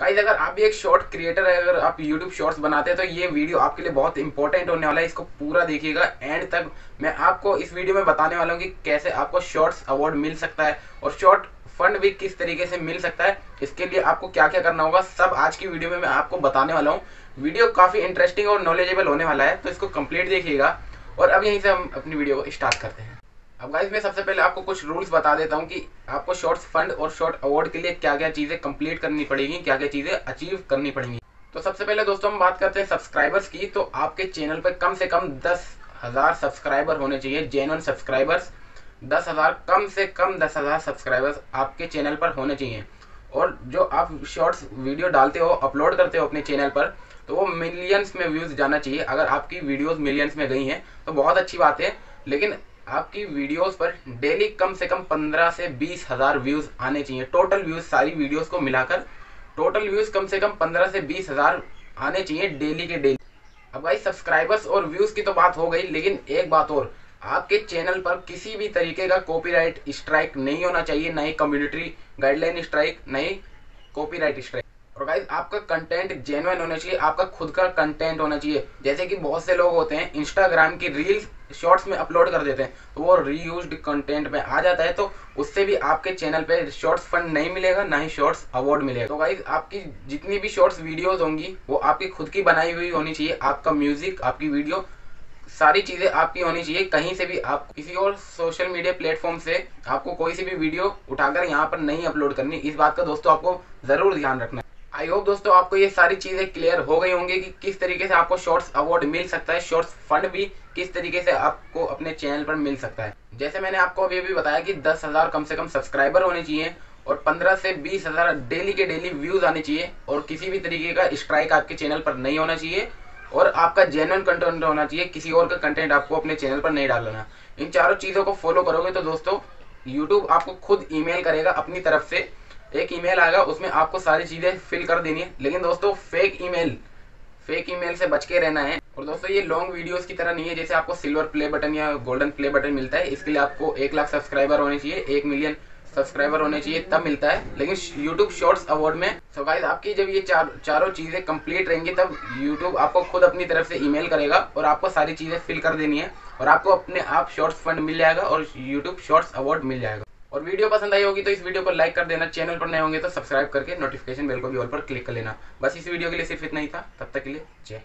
Guys अगर आप भी एक शॉर्ट क्रिएटर है, अगर आप यूट्यूब शॉर्ट्स बनाते हैं तो ये वीडियो आपके लिए बहुत इंपॉर्टेंट होने वाला है। इसको पूरा देखिएगा। एंड तक मैं आपको इस वीडियो में बताने वाला हूँ कि कैसे आपको शॉर्ट्स अवार्ड मिल सकता है और शॉर्ट फंड भी किस तरीके से मिल सकता है। इसके लिए आपको क्या क्या करना होगा, सब आज की वीडियो में मैं आपको बताने वाला हूँ। वीडियो काफ़ी इंटरेस्टिंग और नॉलेजेबल होने वाला है तो इसको कंप्लीट देखिएगा। और अब यहीं से हम अपनी वीडियो को स्टार्ट करते हैं। अब गाइस मैं सबसे पहले आपको कुछ रूल्स बता देता हूँ कि आपको शॉर्ट्स फंड और शॉर्ट अवार्ड के लिए क्या क्या चीज़ें कंप्लीट करनी पड़ेगी क्या क्या चीज़ें अचीव करनी पड़ेंगी। तो सबसे पहले दोस्तों, हम बात करते हैं सब्सक्राइबर्स की। तो आपके चैनल पर कम से कम दस हज़ार सब्सक्राइबर होने चाहिए जेनुअन सब्सक्राइबर्स दस हज़ार, कम से कम दस हज़ार सब्सक्राइबर्स आपके चैनल पर होने चाहिए। और जो आप शॉर्ट्स वीडियो डालते हो अपलोड करते हो अपने चैनल पर तो वो मिलियंस में व्यूज़ जाना चाहिए। अगर आपकी वीडियोस मिलियंस में गई हैं तो बहुत अच्छी बात है। लेकिन आपकी वीडियोस पर डेली कम से कम पंद्रह से बीस हज़ार व्यूज़ आने चाहिए। टोटल व्यूज़ सारी वीडियोस को मिलाकर टोटल व्यूज़ कम से कम पंद्रह से बीस हज़ार आने चाहिए डेली के डेली अब भाई सब्सक्राइबर्स और व्यूज़ की तो बात हो गई, लेकिन एक बात और, आपके चैनल पर किसी भी तरीके का कॉपीराइट स्ट्राइक नहीं होना चाहिए ना ही कम्युनिटी गाइडलाइन स्ट्राइक ना ही कॉपीराइट स्ट्राइक और गाइज़ आपका कंटेंट जेनुअन होना चाहिए, आपका खुद का कंटेंट होना चाहिए। जैसे कि बहुत से लोग होते हैं इंस्टाग्राम की रील्स शॉर्ट्स में अपलोड कर देते हैं तो वो रीयूज कंटेंट में आ जाता है तो उससे भी आपके चैनल पे शॉर्ट्स फंड नहीं मिलेगा, ना ही शॉर्ट्स अवार्ड मिलेगा। तो गाइज़ आपकी जितनी भी शॉर्ट्स वीडियोस होंगी, वो आपकी खुद की बनाई हुई होनी चाहिए, आपका म्यूज़िक आपकी वीडियो सारी चीज़ें आपकी होनी चाहिए, कहीं से भी आप किसी और सोशल मीडिया प्लेटफॉर्म से आपको कोई सी भी वीडियो उठाकर यहाँ पर नहीं अपलोड करनी। इस बात का दोस्तों, आपको ज़रूर ध्यान रखना है। आई होप दोस्तों आपको ये सारी चीज़ें क्लियर हो गई होंगी कि किस तरीके से आपको शॉर्ट्स अवार्ड मिल सकता है। शॉर्ट्स फंड भी किस तरीके से आपको अपने चैनल पर मिल सकता है। जैसे मैंने आपको अभी अभी बताया कि दस हज़ार कम से कम सब्सक्राइबर होने चाहिए और पंद्रह से बीस हज़ार डेली के डेली व्यूज़ आने चाहिए और किसी भी तरीके का स्ट्राइक आपके चैनल पर नहीं होना चाहिए और आपका जेनुअन कंटेंट होना चाहिए। किसी और का कंटेंट आपको अपने चैनल पर नहीं डालना इन चारों चीज़ों को फॉलो करोगे तो दोस्तों यूट्यूब आपको खुद ईमेल करेगा अपनी तरफ़ से। एक ईमेल आएगा, उसमें आपको सारी चीज़ें फिल कर देनी है। लेकिन दोस्तों फेक ईमेल फेक ईमेल से बच के रहना है। और दोस्तों, ये लॉन्ग वीडियोस की तरह नहीं है, जैसे आपको सिल्वर प्ले बटन या गोल्डन प्ले बटन मिलता है, इसके लिए आपको एक लाख सब्सक्राइबर होने चाहिए, एक मिलियन सब्सक्राइबर होने चाहिए, तब मिलता है। लेकिन YouTube शॉर्ट्स अवार्ड में सो गाइस आपकी जब ये चार, चारों चीज़ें कंप्लीट रहेंगी, तब YouTube आपको खुद अपनी तरफ़ से ईमेल करेगा और आपको सारी चीज़ें फिल कर देनी है। और आपको अपने आप शॉर्ट्स फंड मिल जाएगा और YouTube शॉर्ट्स अवार्ड मिल जाएगा। और वीडियो पसंद आई होगी तो इस वीडियो को लाइक कर देना, चैनल पर नए होंगे तो सब्सक्राइब करके नोटिफिकेशन बेल को भी ऑल पर क्लिक कर लेना। बस इस वीडियो के लिए सिर्फ़ इतना ही था, तब तक के लिए जय